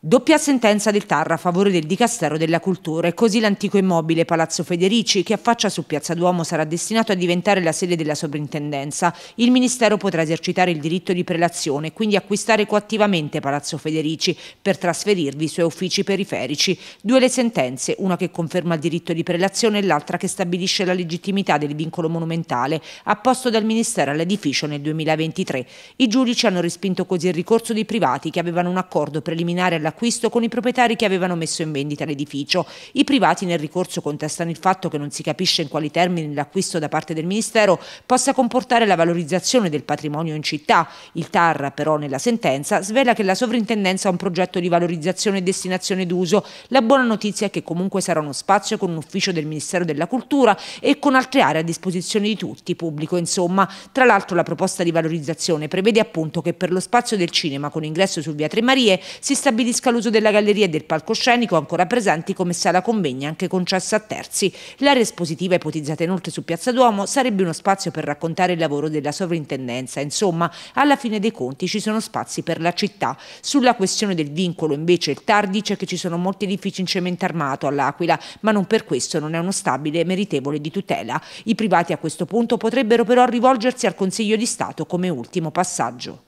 Doppia sentenza del TAR a favore del Dicastero della Cultura e così l'antico immobile Palazzo Federici, che affaccia su Piazza Duomo, sarà destinato a diventare la sede della sovrintendenza. Il Ministero potrà esercitare il diritto di prelazione e quindi acquistare coattivamente Palazzo Federici per trasferirvi i suoi uffici periferici. Due le sentenze, una che conferma il diritto di prelazione e l'altra che stabilisce la legittimità del vincolo monumentale apposto dal Ministero all'edificio nel 2023. I giudici hanno respinto così il ricorso dei privati che avevano un accordo preliminare alla l'acquisto con i proprietari che avevano messo in vendita l'edificio. I privati nel ricorso contestano il fatto che non si capisce in quali termini l'acquisto da parte del Ministero possa comportare la valorizzazione del patrimonio in città. Il TAR però nella sentenza svela che la sovrintendenza ha un progetto di valorizzazione e destinazione d'uso. La buona notizia è che comunque sarà uno spazio con un ufficio del Ministero della Cultura e con altre aree a disposizione di tutti, pubblico insomma. Tra l'altro la proposta di valorizzazione prevede appunto che per lo spazio del cinema con ingresso su via Tre Marie si stabilisca impedisca l'uso della galleria e del palcoscenico ancora presenti come sala convegni anche concessa a terzi. L'area espositiva ipotizzata inoltre su Piazza Duomo sarebbe uno spazio per raccontare il lavoro della sovrintendenza. Insomma, alla fine dei conti ci sono spazi per la città. Sulla questione del vincolo invece il TAR dice che ci sono molti edifici in cemento armato all'Aquila, ma non per questo non è uno stabile meritevole di tutela. I privati a questo punto potrebbero però rivolgersi al Consiglio di Stato come ultimo passaggio.